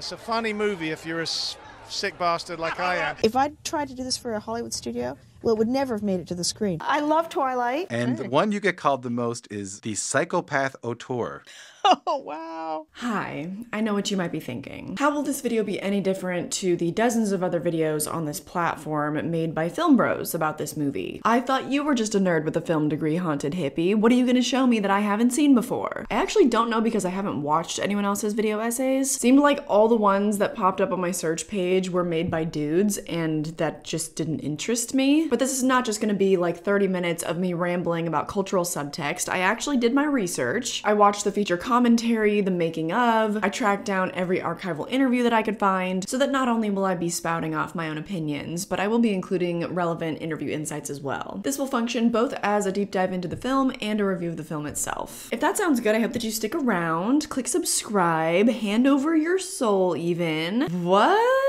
It's a funny movie if you're a sick bastard like I am. If I'd tried to do this for a Hollywood studio, well, it would never have made it to the screen. I love Twilight. And the one you get called the most is the psychopath auteur. Oh, wow. Hi, I know what you might be thinking. How will this video be any different to the dozens of other videos on this platform made by film bros about this movie? I thought you were just a nerd with a film degree haunted hippie. What are you gonna show me that I haven't seen before? I actually don't know because I haven't watched anyone else's video essays. Seemed like all the ones that popped up on my search page were made by dudes and that just didn't interest me. But this is not just gonna be like 30 minutes of me rambling about cultural subtext. I actually did my research. I watched the feature commentary, the making of. I tracked down every archival interview that I could find so that not only will I be spouting off my own opinions, but I will be including relevant interview insights as well. This will function both as a deep dive into the film and a review of the film itself. If that sounds good, I hope that you stick around, click subscribe, hand over your soul even. What?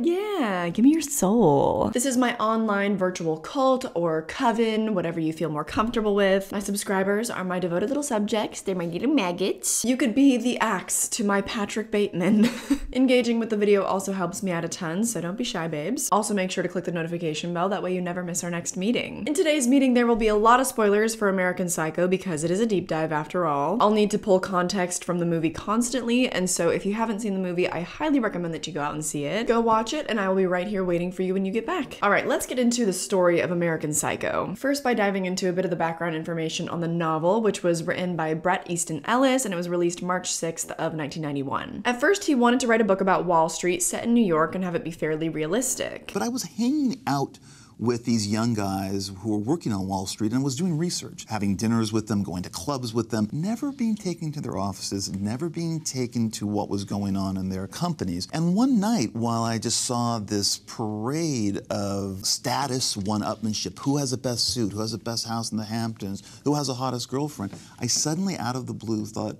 Yeah, give me your soul. This is my online virtual cult or coven, whatever you feel more comfortable with. My subscribers are my devoted little subjects. They're my little maggots. You could be the axe to my Patrick Bateman. Engaging with the video also helps me out a ton, so don't be shy, babes. Also, make sure to click the notification bell, that way you never miss our next meeting. In today's meeting, there will be a lot of spoilers for American Psycho because it is a deep dive after all. I'll need to pull context from the movie constantly, and so if you haven't seen the movie, I highly recommend that you go out and see it. Go watch it, and I will be right here waiting for you when you get back. All right, let's get into the story of American Psycho. First, by diving into a bit of the background information on the novel, which was written by Bret Easton Ellis, and it was released March 6th of 1991. At first, he wanted to write a book about Wall Street set in New York and have it be fairly realistic. But I was hanging out with these young guys who were working on Wall Street and was doing research, having dinners with them, going to clubs with them, never being taken to their offices, never being taken to what was going on in their companies. And one night, while I just saw this parade of status one upmanship who has the best suit, who has the best house in the Hamptons, who has the hottest girlfriend, I suddenly, out of the blue, thought,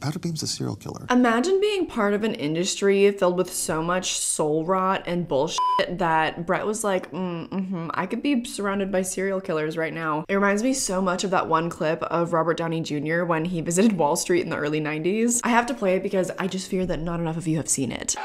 Patrick Beam's a serial killer. Imagine being part of an industry filled with so much soul rot and bullshit that Bret was like, mm, mm-hmm, I could be surrounded by serial killers right now. It reminds me so much of that one clip of Robert Downey Jr. when he visited Wall Street in the early 90s. I have to play it because I just fear that not enough of you have seen it.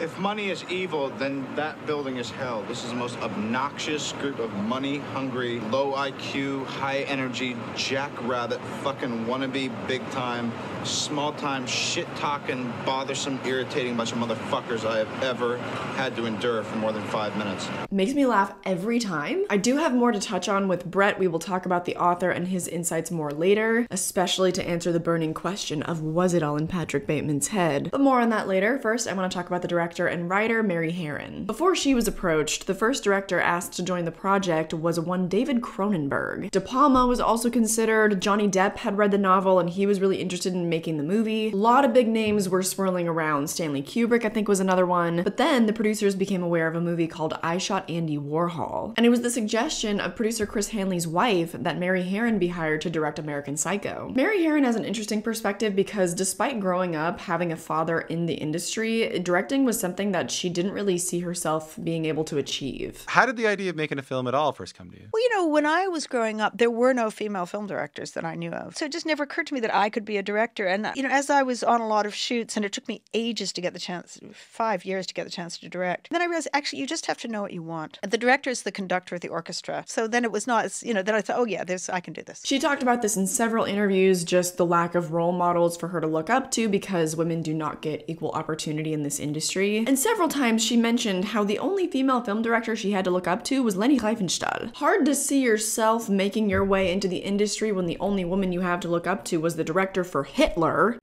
If money is evil, then that building is hell. This is the most obnoxious group of money hungry, low IQ, high energy, jackrabbit, fucking wannabe, big time, small time, shit talking, bothersome, irritating bunch of motherfuckers I have ever had to endure for more than five minutes. Makes me laugh every time. I do have more to touch on with Bret. We will talk about the author and his insights more later, especially to answer the burning question of was it all in Patrick Bateman's head? But more on that later. First, I want to talk about the director and writer Mary Harron. Before she was approached, the first director asked to join the project was one David Cronenberg. De Palma was also considered. Johnny Depp had read the novel and he was really interested in making the movie. A lot of big names were swirling around. Stanley Kubrick, I think, was another one. But then the producers became aware of a movie called I Shot Andy Warhol. And it was the suggestion of producer Chris Hanley's wife that Mary Harron be hired to direct American Psycho. Mary Harron has an interesting perspective because despite growing up having a father in the industry, directing was something that she didn't really see herself being able to achieve. How did the idea of making a film at all first come to you? Well, you know, when I was growing up, there were no female film directors that I knew of. So it just never occurred to me that I could be a director. And, you know, as I was on a lot of shoots, and it took me ages to get the chance, five years to get the chance to direct, then I realized actually you just have to know what you want. The director is the conductor of the orchestra. So then it was not, you know, then I thought, oh, yeah, there's, I can do this. She talked about this in several interviews, just the lack of role models for her to look up to because women do not get equal opportunity in this industry. And several times she mentioned how the only female film director she had to look up to was Leni Riefenstahl. Hard to see yourself making your way into the industry when the only woman you have to look up to was the director for Hitler.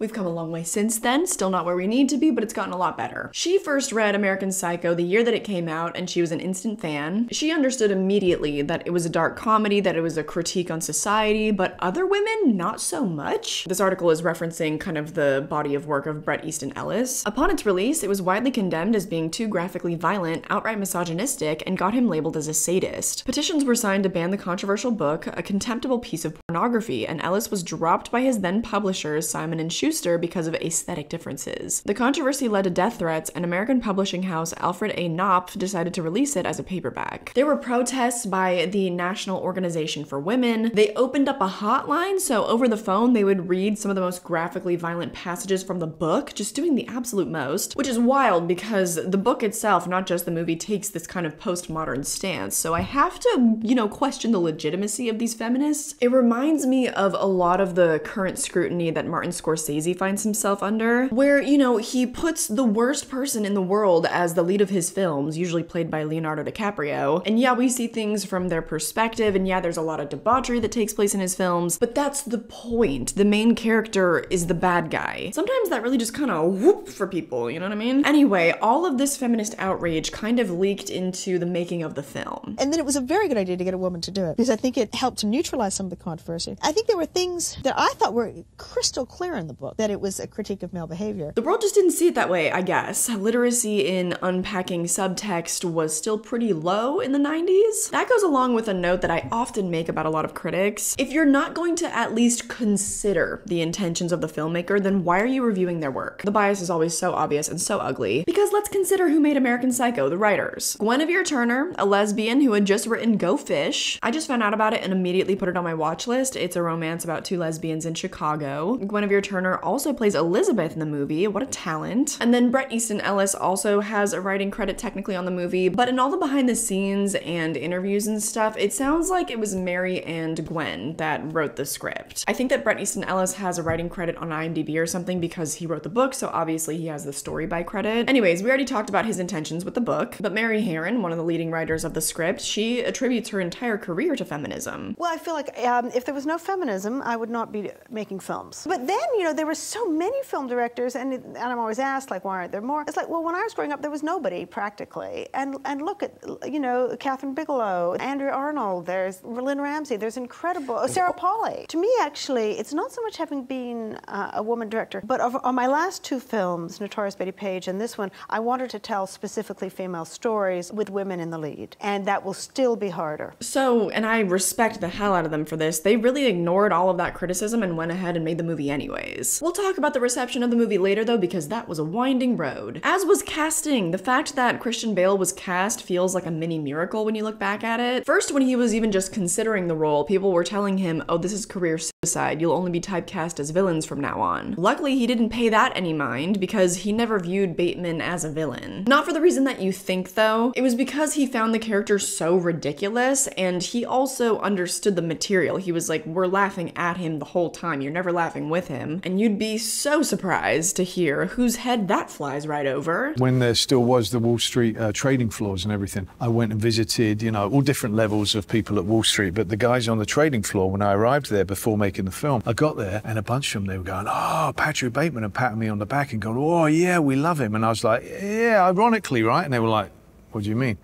We've come a long way since then, still not where we need to be, but it's gotten a lot better. She first read American Psycho the year that it came out, and she was an instant fan. She understood immediately that it was a dark comedy, that it was a critique on society, but other women, not so much. This article is referencing kind of the body of work of Bret Easton Ellis. Upon its release, it was widely condemned as being too graphically violent, outright misogynistic, and got him labeled as a sadist. Petitions were signed to ban the controversial book, a contemptible piece of pornography, and Ellis was dropped by his then publishers, Simon & Schuster, Schuster because of aesthetic differences. The controversy led to death threats, and American publishing house Alfred A. Knopf decided to release it as a paperback. There were protests by the National Organization for Women. They opened up a hotline, so over the phone, they would read some of the most graphically violent passages from the book, just doing the absolute most, which is wild because the book itself, not just the movie, takes this kind of postmodern stance. So I have to, you know, question the legitimacy of these feminists. It reminds me of a lot of the current scrutiny that Martin Scorsese finds himself under, where, you know, he puts the worst person in the world as the lead of his films, usually played by Leonardo DiCaprio. And yeah, we see things from their perspective, and yeah, there's a lot of debauchery that takes place in his films, but that's the point. The main character is the bad guy. Sometimes that really just kind of whoop for people, you know what I mean? Anyway, all of this feminist outrage kind of leaked into the making of the film. And then it was a very good idea to get a woman to do it because I think it helped to neutralize some of the controversy. I think there were things that I thought were crystal clear in the book that it was a critique of male behavior. The world just didn't see it that way, I guess. Literacy in unpacking subtext was still pretty low in the 90s. That goes along with a note that I often make about a lot of critics. If you're not going to at least consider the intentions of the filmmaker, then why are you reviewing their work? The bias is always so obvious and so ugly. Because let's consider who made American Psycho, the writers. Guinevere Turner, a lesbian who had just written Go Fish. I just found out about it and immediately put it on my watch list. It's a romance about two lesbians in Chicago. Guinevere Turner also plays Elizabeth in the movie. What a talent. And then Bret Easton Ellis also has a writing credit technically on the movie, but in all the behind the scenes and interviews and stuff, it sounds like it was Mary and Gwen that wrote the script. I think that Bret Easton Ellis has a writing credit on IMDb or something because he wrote the book, so obviously he has the story by credit. Anyways, we already talked about his intentions with the book, but Mary Harron, one of the leading writers of the script, she attributes her entire career to feminism. Well, I feel like um, if there was no feminism, I would not be making films. But then, you know, there were so many film directors, and, and I'm always asked, like, why aren't there more? It's like, well, when I was growing up, there was nobody practically. And and look at, you know, Kathryn Bigelow, Andrea Arnold, there's Lynne Ramsay, there's incredible, oh, Sarah Polley. To me, actually, it's not so much having been uh, a woman director, but of, on my last two films, Notorious Bettie Page and this one, I wanted to tell specifically female stories with women in the lead. And that will still be harder. So, and I respect the hell out of them for this, they really ignored all of that criticism and went ahead and made the movie anyways. We'll talk about the reception of the movie later though, because that was a winding road. As was casting. The fact that Christian Bale was cast feels like a mini miracle when you look back at it. First, when he was even just considering the role, people were telling him, oh, this is career suicide. You'll only be typecast as villains from now on. Luckily, he didn't pay that any mind because he never viewed Bateman as a villain. Not for the reason that you think, though. It was because he found the character so ridiculous and he also understood the material. He was like, we're laughing at him the whole time. You're never laughing with him. And you'd be so surprised to hear whose head that flies right over. When there still was the Wall Street uh, trading floors and everything, I went and visited, you know, all different levels of people at Wall Street. But the guys on the trading floor, when I arrived there before making the film, I got there and a bunch of them, they were going, oh, Patrick Bateman, and patting me on the back and going, oh, yeah, we love him. And I was like, yeah, ironically, right? And they were like, what do you mean?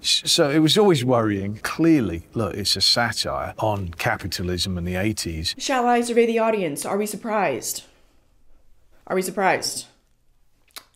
So it was always worrying. Clearly, look, it's a satire on capitalism in the 80s. Shall I survey the audience? Are we surprised? Are we surprised?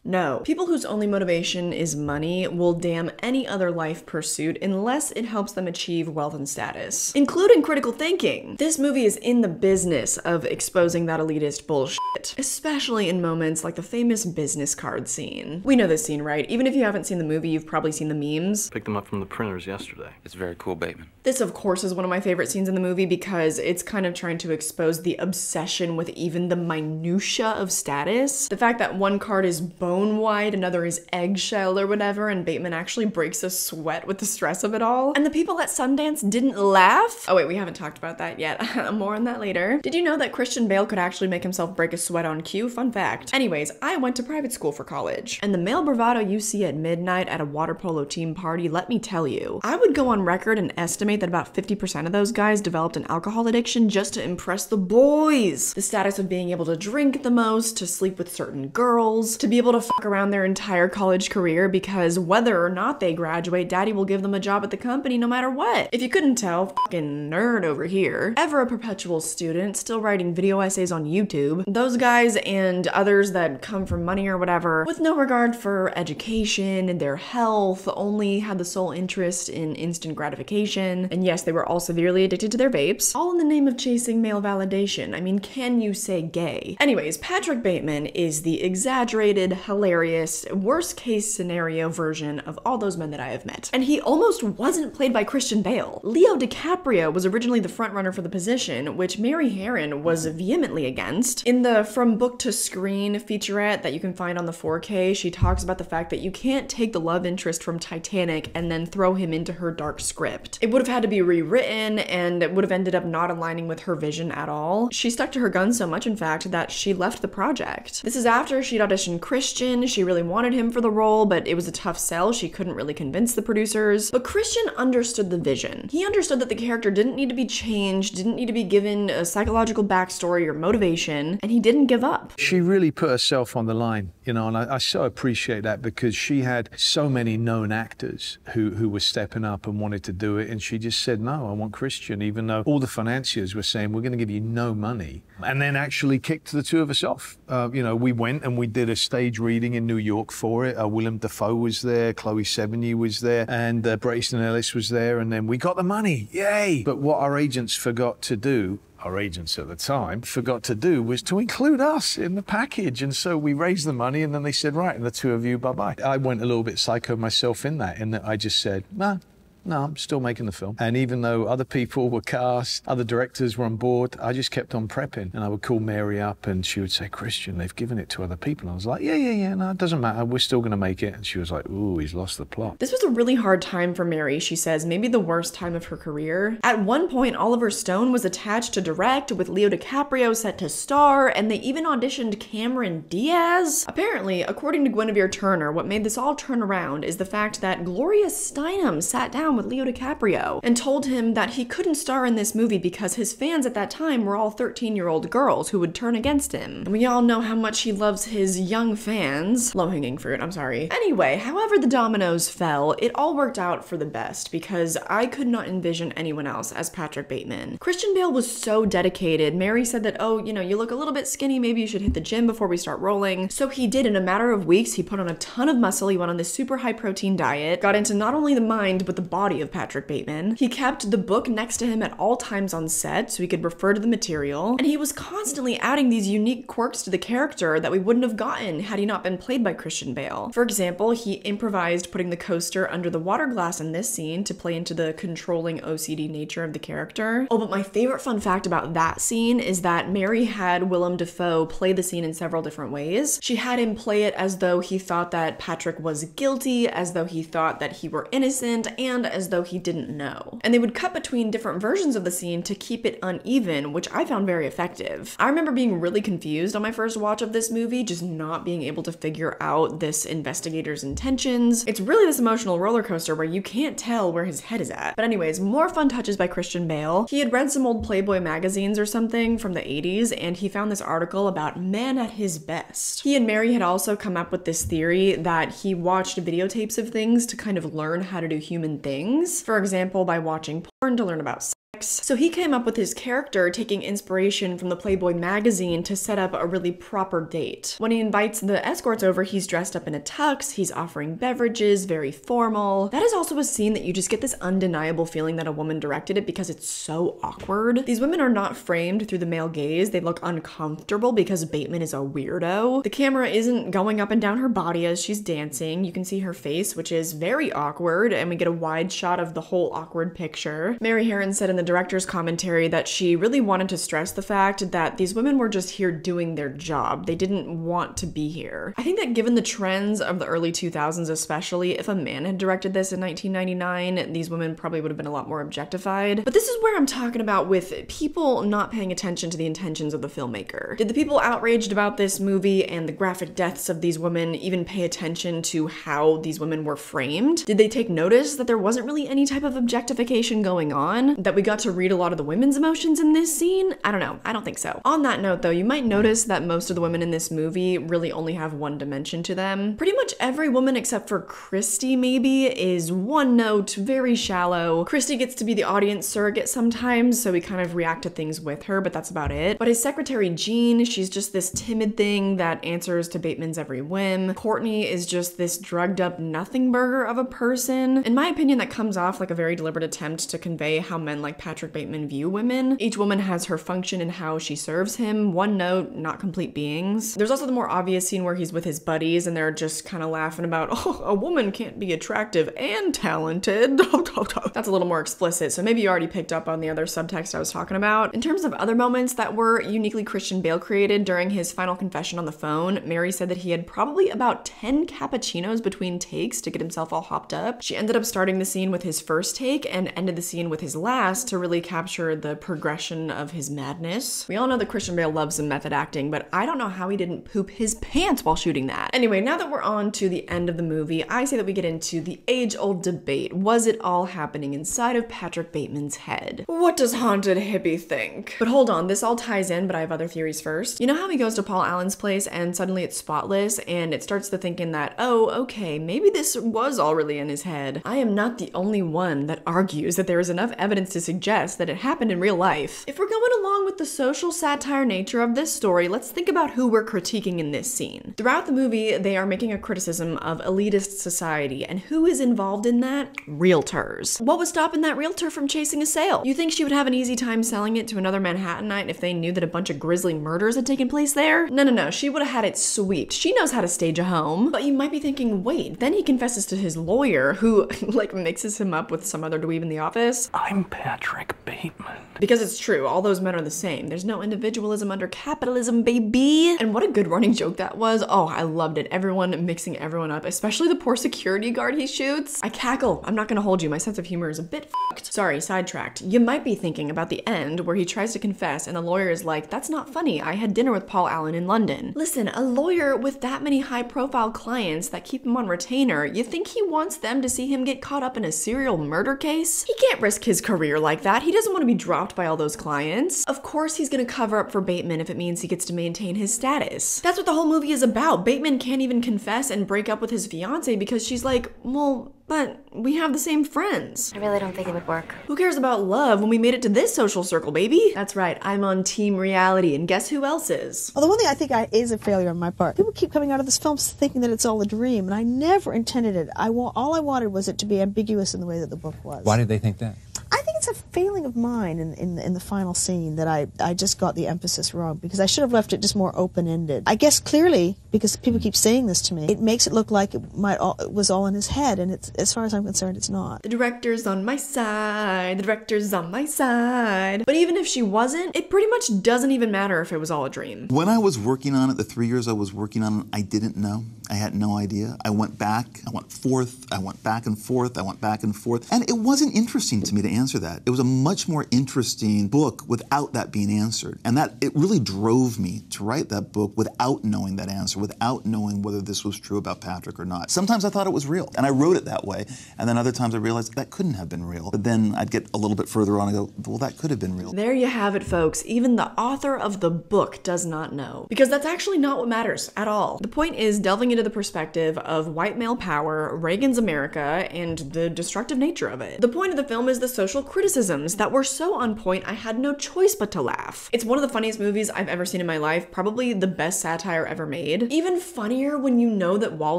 No. People whose only motivation is money will damn any other life pursuit unless it helps them achieve wealth and status, including critical thinking. This movie is in the business of exposing that elitist bullshit, especially in moments like the famous business card scene. We know this scene, right? Even if you haven't seen the movie, you've probably seen the memes. Picked them up from the printers yesterday. It's very cool, Bateman. This, of course, is one of my favorite scenes in the movie because it's kind of trying to expose the obsession with even the minutia of status. The fact that one card is bone white, another is eggshell or whatever, and Bateman actually breaks a sweat with the stress of it all. And the people at Sundance didn't laugh. Oh, wait, we haven't talked about that yet. More on that later. Did you know that Christian Bale could actually make himself break a sweat on cue? Fun fact. Anyways, I went to private school for college, and the male bravado you see at midnight at a water polo team party, let me tell you, I would go on record and estimate that about 50% of those guys developed an alcohol addiction just to impress the boys. The status of being able to drink the most, to sleep with certain girls, to be able to to fuck around their entire college career because whether or not they graduate, daddy will give them a job at the company no matter what. If you couldn't tell, fucking nerd over here, ever a perpetual student, still writing video essays on YouTube, those guys and others that come from money or whatever, with no regard for education and their health, only had the sole interest in instant gratification. And yes, they were all severely addicted to their vapes, all in the name of chasing male validation. I mean, can you say gay? Anyways, Patrick Bateman is the exaggerated, hilarious, worst case scenario version of all those men that I have met. And he almost wasn't played by Christian Bale. Leo DiCaprio was originally the frontrunner for the position, which Mary Harron was vehemently against. In the From Book to Screen featurette that you can find on the 4K, she talks about the fact that you can't take the love interest from Titanic and then throw him into her dark script. It would have had to be rewritten and it would have ended up not aligning with her vision at all. She stuck to her guns so much, in fact, that she left the project. This is after she'd auditioned Christian. She really wanted him for the role, but it was a tough sell. She couldn't really convince the producers. But Christian understood the vision. He understood that the character didn't need to be changed, didn't need to be given a psychological backstory or motivation, and he didn't give up. She really put herself on the line, you know, and I, I so appreciate that because she had so many known actors who, who were stepping up and wanted to do it. And she just said, no, I want Christian, even though all the financiers were saying, we're going to give you no money. And then actually kicked the two of us off. Uh, you know, we went and we did a stage reading in New York for it. Uh, Willem Dafoe was there, Chloe Sevigny was there, and uh, Bret Easton Ellis was there. And then we got the money. Yay! But what our agents forgot to do our agents at the time forgot to do was to include us in the package. And so we raised the money and then they said, right, and the two of you, bye bye. I went a little bit psycho myself in that, in that I just said, nah, no, I'm still making the film. And even though other people were cast, other directors were on board, I just kept on prepping. And I would call Mary up and she would say, Christian, they've given it to other people. And I was like, yeah, yeah, yeah, no, it doesn't matter. We're still going to make it. And she was like, ooh, he's lost the plot. This was a really hard time for Mary, she says, maybe the worst time of her career. At one point, Oliver Stone was attached to direct, with Leo DiCaprio set to star, and they even auditioned Cameron Diaz. Apparently, according to Guinevere Turner, what made this all turn around is the fact that Gloria Steinem sat down with Leo DiCaprio and told him that he couldn't star in this movie because his fans at that time were all 13 year old girls who would turn against him. And we all know how much he loves his young fans. Low hanging fruit, I'm sorry. Anyway, however the dominoes fell, it all worked out for the best because I could not envision anyone else as Patrick Bateman. Christian Bale was so dedicated. Mary said that, oh, you know, you look a little bit skinny, maybe you should hit the gym before we start rolling. So he did in a matter of weeks. He put on a ton of muscle. He went on this super high protein diet, got into not only the mind, but the body of Patrick Bateman. He kept the book next to him at all times on set so he could refer to the material. And he was constantly adding these unique quirks to the character that we wouldn't have gotten had he not been played by Christian Bale. For example, he improvised putting the coaster under the water glass in this scene to play into the controlling OCD nature of the character. Oh, but my favorite fun fact about that scene is that Mary had Willem Dafoe play the scene in several different ways. She had him play it as though he thought that Patrick was guilty, as though he thought that he were innocent, and as though he didn't know. And they would cut between different versions of the scene to keep it uneven, which I found very effective. I remember being really confused on my first watch of this movie, just not being able to figure out this investigator's intentions. It's really this emotional roller coaster where you can't tell where his head is at. But anyways, more fun touches by Christian Bale. He had read some old Playboy magazines or something from the 80s, and he found this article about man at his best. He and Mary had also come up with this theory that he watched videotapes of things to kind of learn how to do human things. For example, by watching porn to learn about so he came up with his character taking inspiration from the Playboy magazine to set up a really proper date. When he invites the escorts over, he's dressed up in a tux, he's offering beverages, very formal. That is also a scene that you just get this undeniable feeling that a woman directed it because it's so awkward. These women are not framed through the male gaze, they look uncomfortable because Bateman is a weirdo. The camera isn't going up and down her body as she's dancing. You can see her face, which is very awkward, and we get a wide shot of the whole awkward picture. Mary Harron said in the director's commentary that she really wanted to stress the fact that these women were just here doing their job. They didn't want to be here. I think that given the trends of the early 2000s, especially, if a man had directed this in 1999, these women probably would have been a lot more objectified. But this is where I'm talking about with people not paying attention to the intentions of the filmmaker. Did the people outraged about this movie and the graphic deaths of these women even pay attention to how these women were framed? Did they take notice that there wasn't really any type of objectification going on? That we got got to read a lot of the women's emotions in this scene? I don't know. I don't think so. On that note, though, you might notice that most of the women in this movie really only have one dimension to them. Pretty much every woman except for Christy, maybe, is one note, very shallow. Christy gets to be the audience surrogate sometimes, so we kind of react to things with her, but that's about it. But his secretary, Jean, she's just this timid thing that answers to Bateman's every whim. Courtney is just this drugged up nothing burger of a person. In my opinion, that comes off like a very deliberate attempt to convey how men like Patrick Bateman view women. Each woman has her function and how she serves him. One note, not complete beings. There's also the more obvious scene where he's with his buddies and they're just kind of laughing about, oh, a woman can't be attractive and talented. That's a little more explicit, so maybe you already picked up on the other subtext I was talking about. In terms of other moments that were uniquely Christian Bale created during his final confession on the phone, Mary said that he had probably about 10 cappuccinos between takes to get himself all hopped up. She ended up starting the scene with his first take and ended the scene with his last to really capture the progression of his madness. We all know that Christian Bale loves some method acting, but I don't know how he didn't poop his pants while shooting that. Anyway, now that we're on to the end of the movie, I say that we get into the age old debate. Was it all happening inside of Patrick Bateman's head? What does Haunted Hippie think? But hold on, this all ties in, but I have other theories first. You know how he goes to Paul Allen's place and suddenly it's spotless and it starts to thinking that, oh, okay, maybe this was all really in his head. I am not the only one that argues that there is enough evidence to suggest that it happened in real life. If we're going along with the social satire nature of this story, let's think about who we're critiquing in this scene. Throughout the movie, they are making a criticism of elitist society, and who is involved in that? Realtors. What was stopping that realtor from chasing a sale? You think she would have an easy time selling it to another Manhattanite if they knew that a bunch of grisly murders had taken place there? No, no, no, she would have had it sweet. She knows how to stage a home. But you might be thinking, wait, then he confesses to his lawyer, who, like, mixes him up with some other dweeb in the office. I'm Patrick Bateman. Because it's true, all those men are the same. There's no individualism under capitalism, baby. And what a good running joke that was. Oh, I loved it. Everyone mixing everyone up, especially the poor security guard he shoots. I cackle. I'm not gonna hold you. My sense of humor is a bit fucked. Sorry, sidetracked. You might be thinking about the end where he tries to confess and the lawyer is like, that's not funny. I had dinner with Paul Allen in London. Listen, a lawyer with that many high profile clients that keep him on retainer, you think he wants them to see him get caught up in a serial murder case? He can't risk his career like that. He doesn't want to be dropped by all those clients. Of course, he's gonna cover up for Bateman if it means he gets to maintain his status. That's what the whole movie is about. Bateman can't even confess and break up with his fiance because she's like, well, but we have the same friends. I really don't think it would work. Who cares about love when we made it to this social circle, baby? That's right, I'm on team reality, and guess who else is? Well, the one thing I think I, is a failure on my part, people keep coming out of this film thinking that it's all a dream, and I never intended it. I wa- all I wanted was it to be ambiguous in the way that the book was. Why did they think that? I think it's a failing of mine in, in, in the final scene that I, I just got the emphasis wrong because I should have left it just more open ended. I guess clearly, because people keep saying this to me, it makes it look like it might all, it was all in his head, and it's as far as I'm concerned, it's not. The director's on my side, the director's on my side. But even if she wasn't, it pretty much doesn't even matter if it was all a dream. When I was working on it, the three years I was working on it, I didn't know. I had no idea. I went back, I went forth, I went back and forth, I went back and forth. And it wasn't interesting to me to answer that. It was a much more interesting book without that being answered. And that it really drove me to write that book without knowing that answer, without knowing whether this was true about Patrick or not. Sometimes I thought it was real, and I wrote it that way. And then other times I realized that couldn't have been real. But then I'd get a little bit further on and go, well, that could have been real. There you have it, folks. Even the author of the book does not know. Because that's actually not what matters at all. The point is delving into the perspective of white male power, Reagan's America, and the destructive nature of it. The point of the film is the social that were so on point I had no choice but to laugh. It's one of the funniest movies I've ever seen in my life, probably the best satire ever made. Even funnier when you know that Wall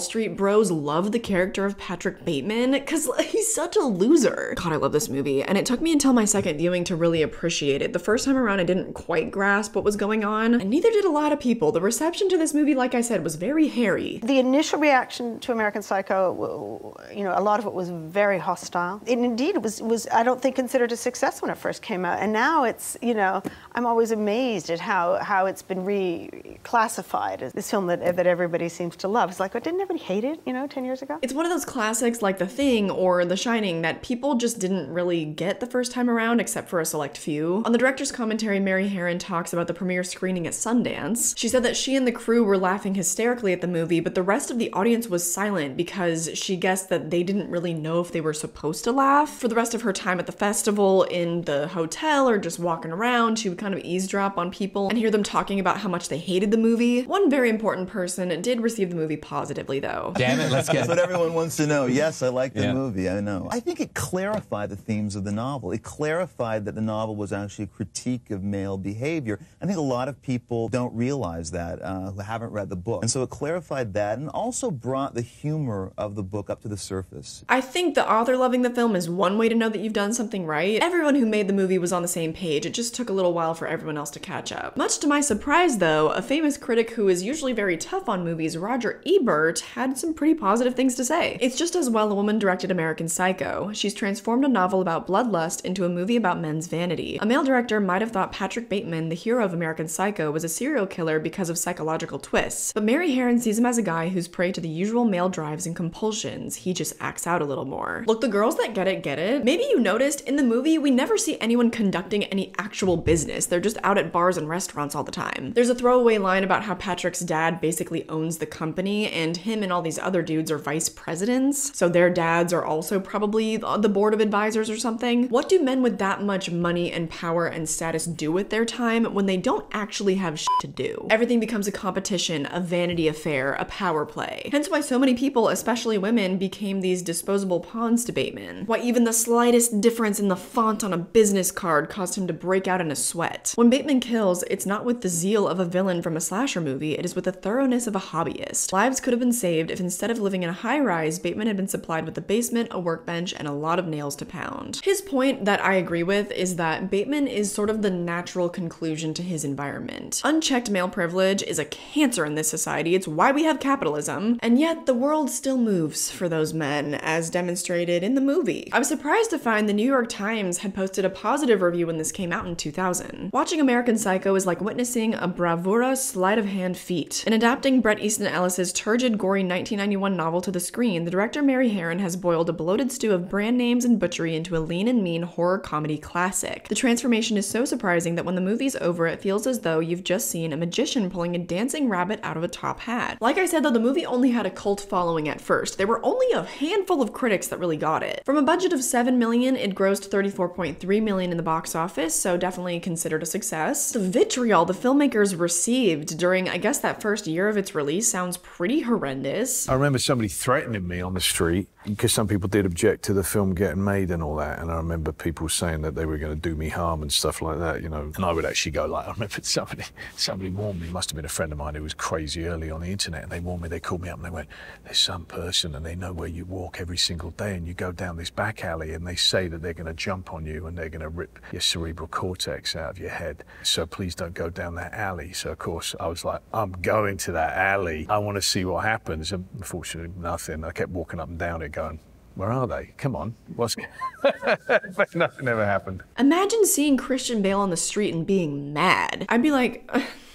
Street bros love the character of Patrick Bateman, because he's such a loser. God, I love this movie, and it took me until my second viewing to really appreciate it. The first time around, I didn't quite grasp what was going on, and neither did a lot of people. The reception to this movie, like I said, was very hairy. The initial reaction to American Psycho, you know, a lot of it was very hostile. And indeed, it was, was I don't think, considered a success when it first came out. And now it's, you know, I'm always amazed at how, how it's been reclassified as this film that, that everybody seems to love. It's like, oh, didn't everybody hate it, you know, 10 years ago? It's one of those classics like The Thing or The Shining that people just didn't really get the first time around, except for a select few. On the director's commentary, Mary Harron talks about the premiere screening at Sundance. She said that she and the crew were laughing hysterically at the movie, but the rest of the audience was silent because she guessed that they didn't really know if they were supposed to laugh. For the rest of her time at the festival, people in the hotel or just walking around, she would kind of eavesdrop on people and hear them talking about how much they hated the movie. One very important person did receive the movie positively, though. Damn it, let's get That's what everyone wants to know. Yes, I like the Yeah. movie. I know. I think it clarified the themes of the novel. It clarified that the novel was actually a critique of male behavior. I think a lot of people don't realize that uh, who haven't read the book. And so it clarified that and also brought the humor of the book up to the surface. I think the author loving the film is one way to know that you've done something right. Everyone who made the movie was on the same page. It just took a little while for everyone else to catch up. Much to my surprise, though, a famous critic who is usually very tough on movies, Roger Ebert, had some pretty positive things to say. It's just as well a woman directed American Psycho. She's transformed a novel about bloodlust into a movie about men's vanity. A male director might have thought Patrick Bateman, the hero of American Psycho, was a serial killer because of psychological twists, but Mary Harron sees him as a guy who's prey to the usual male drives and compulsions. He just acts out a little more. Look, the girls that get it get it. Maybe you noticed in the movie we never see anyone conducting any actual business. They're just out at bars and restaurants all the time. There's a throwaway line about how Patrick's dad basically owns the company and him and all these other dudes are vice presidents. So their dads are also probably the board of advisors or something. What do men with that much money and power and status do with their time when they don't actually have shit to do? Everything becomes a competition, a vanity affair, a power play. Hence why so many people, especially women, became these disposable pawns to Bateman. Why even the slightest difference in the font on a business card caused him to break out in a sweat. When Bateman kills, it's not with the zeal of a villain from a slasher movie, it is with the thoroughness of a hobbyist. Lives could have been saved if instead of living in a high rise, Bateman had been supplied with a basement, a workbench, and a lot of nails to pound. His point that I agree with is that Bateman is sort of the natural conclusion to his environment. Unchecked male privilege is a cancer in this society, it's why we have capitalism, and yet the world still moves for those men, as demonstrated in the movie. I was surprised to find the New York Times had posted a positive review when this came out in 2000. Watching American Psycho is like witnessing a bravura sleight of hand feat. In adapting Bret Easton Ellis's turgid, gory 1991 novel to the screen, the director Mary Harron has boiled a bloated stew of brand names and butchery into a lean and mean horror comedy classic. The transformation is so surprising that when the movie's over, it feels as though you've just seen a magician pulling a dancing rabbit out of a top hat. Like I said, though, the movie only had a cult following at first. There were only a handful of critics that really got it. From a budget of 7 million, it grossed 34.3 million in the box office, so definitely considered a success. The vitriol the filmmakers received during, I guess, that first year of its release sounds pretty horrendous. I remember somebody threatening me on the street because some people did object to the film getting made and all that. And I remember people saying that they were going to do me harm and stuff like that, you know. And I would actually go like, I remember somebody, somebody warned me. Must have been a friend of mine who was crazy early on the internet, and they warned me. They called me up and they went, "There's some person, and they know where you walk every single day, and you go down this back alley, and they say that they're going to jump on you and they're going to rip your cerebral cortex out of your head. So please don't go down that alley." So of course I was like, "I'm going to that alley. I want to see what happens." And unfortunately, nothing. I kept walking up and down it, going. Where are they? Come on. What's but nothing ever happened. Imagine seeing Christian Bale on the street and being mad. I'd be like,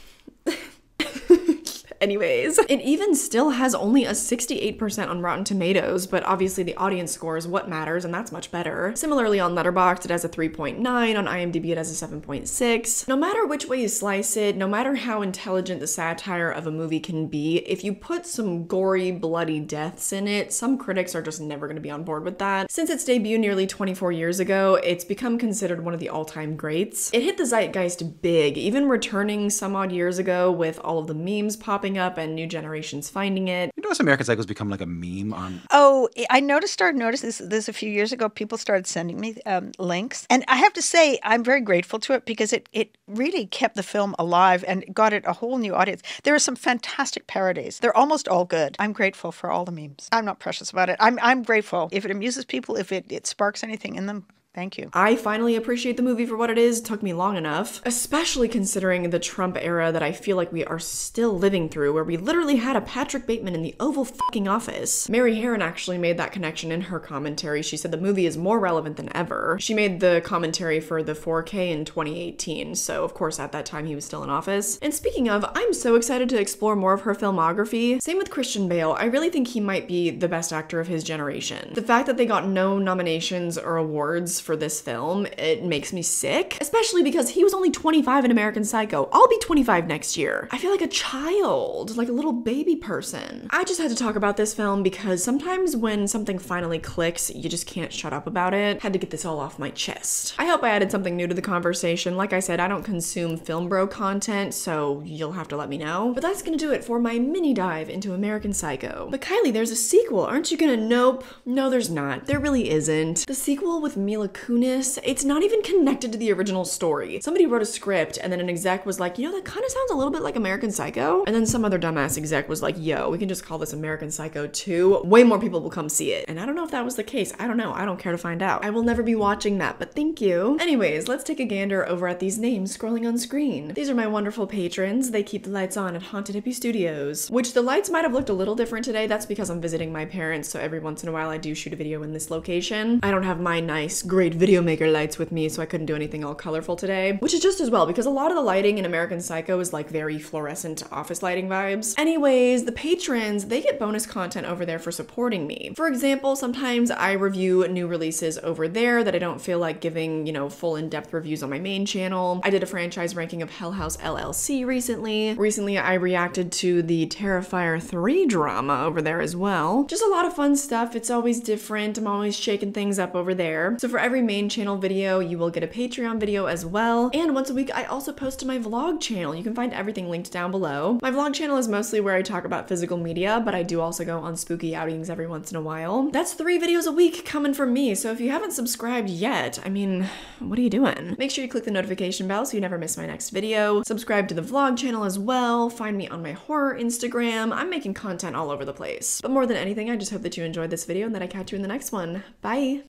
Anyways, it even still has only a 68% on Rotten Tomatoes, but obviously the audience score is what matters, and that's much better. Similarly, on Letterboxd, it has a 3.9, on IMDb, it has a 7.6. No matter which way you slice it, no matter how intelligent the satire of a movie can be, if you put some gory, bloody deaths in it, some critics are just never going to be on board with that. Since its debut nearly 24 years ago, it's become considered one of the all time greats. It hit the zeitgeist big, even returning some odd years ago with all of the memes popping up and new generations finding it. You notice American Psycho's become like a meme on. Oh, I noticed, started notice this, this a few years ago. People started sending me um, links. And I have to say, I'm very grateful to it because it, it really kept the film alive and got it a whole new audience. There are some fantastic parodies. They're almost all good. I'm grateful for all the memes. I'm not precious about it. I'm, I'm grateful. If it amuses people, if it, it sparks anything in them, Thank you. I finally appreciate the movie for what it is. It took me long enough, especially considering the Trump era that I feel like we are still living through, where we literally had a Patrick Bateman in the Oval fucking office. Mary Harron actually made that connection in her commentary. She said the movie is more relevant than ever. She made the commentary for the 4K in 2018, so of course at that time he was still in office. And speaking of, I'm so excited to explore more of her filmography. Same with Christian Bale. I really think he might be the best actor of his generation. The fact that they got no nominations or awards for this film, it makes me sick. Especially because he was only 25 in American Psycho. I'll be 25 next year. I feel like a child, like a little baby person. I just had to talk about this film because sometimes when something finally clicks, you just can't shut up about it. Had to get this all off my chest. I hope I added something new to the conversation. Like I said, I don't consume film bro content, so you'll have to let me know. But that's gonna do it for my mini dive into American Psycho. But Kylie, there's a sequel. Aren't you gonna? Nope. No, there's not. There really isn't. The sequel with Mila It's not even connected to the original story. Somebody wrote a script and then an exec was like, you know, that kind of sounds a little bit like American Psycho. And then some other dumbass exec was like, yo, we can just call this American Psycho 2. Way more people will come see it. And I don't know if that was the case. I don't know. I don't care to find out. I will never be watching that, but thank you. Anyways, let's take a gander over at these names scrolling on screen. These are my wonderful patrons. They keep the lights on at Haunted Hippie Studios, which the lights might have looked a little different today. That's because I'm visiting my parents, so every once in a while I do shoot a video in this location. I don't have my nice, great video maker lights with me, so I couldn't do anything all colorful today, which is just as well because a lot of the lighting in American Psycho is like very fluorescent office lighting vibes. Anyways, the patrons, they get bonus content over there for supporting me. For example, sometimes I review new releases over there that I don't feel like giving, you know, full in-depth reviews on my main channel. I did a franchise ranking of Hell House LLC recently. Recently, I reacted to the Terrifier 3 drama over there as well. Just a lot of fun stuff. It's always different. I'm always shaking things up over there. So for every main channel video, you will get a Patreon video as well. And once a week, I also post to my vlog channel. You can find everything linked down below. My vlog channel is mostly where I talk about physical media, but I do also go on spooky outings every once in a while. That's three videos a week coming from me. So if you haven't subscribed yet, I mean, what are you doing? Make sure you click the notification bell so you never miss my next video. Subscribe to the vlog channel as well. Find me on my horror Instagram. I'm making content all over the place. But more than anything, I just hope that you enjoyed this video and that I catch you in the next one. Bye!